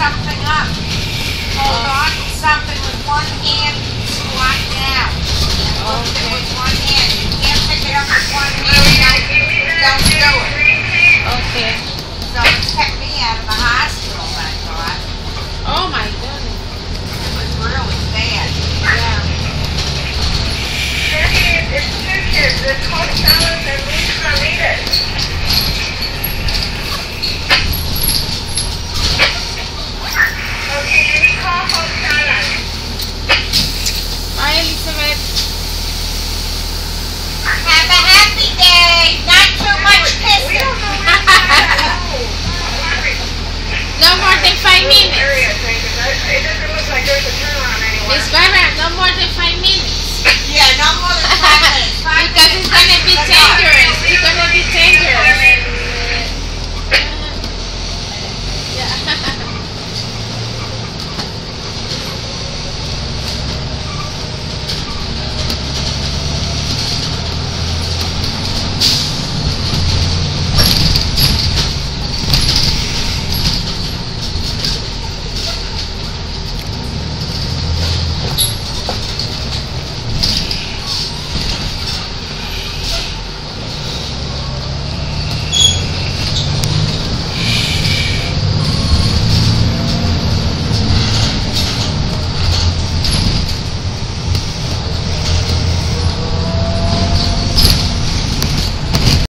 something up. Hold on, something with one hand. five minutes. It doesn't look like there's a turnaround anywhere. It's better. No